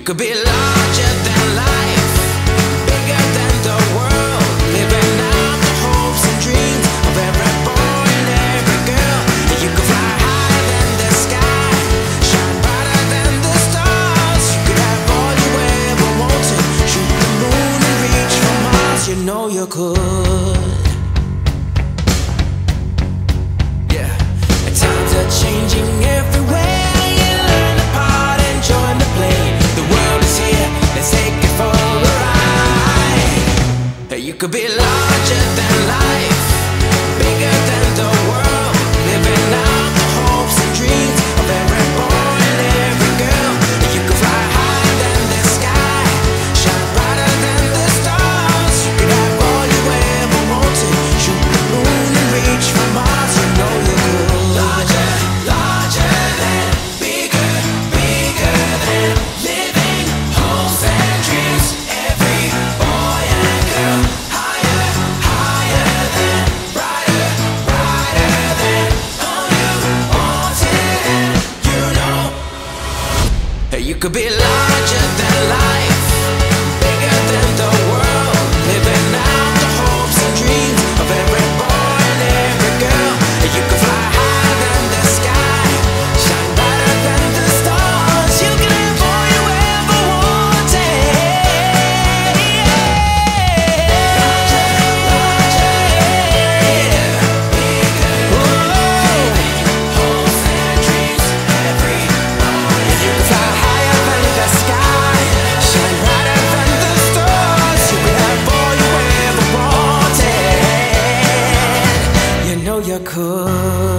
could be larger than life, bigger than the world, living out the hopes and dreams of every boy and every girl. You could fly higher than the sky, shine brighter than the stars. You could have all you ever wanted, shoot the moon and reach for Mars. You know you could. You could be larger than life, bigger You could be larger than life, yakın.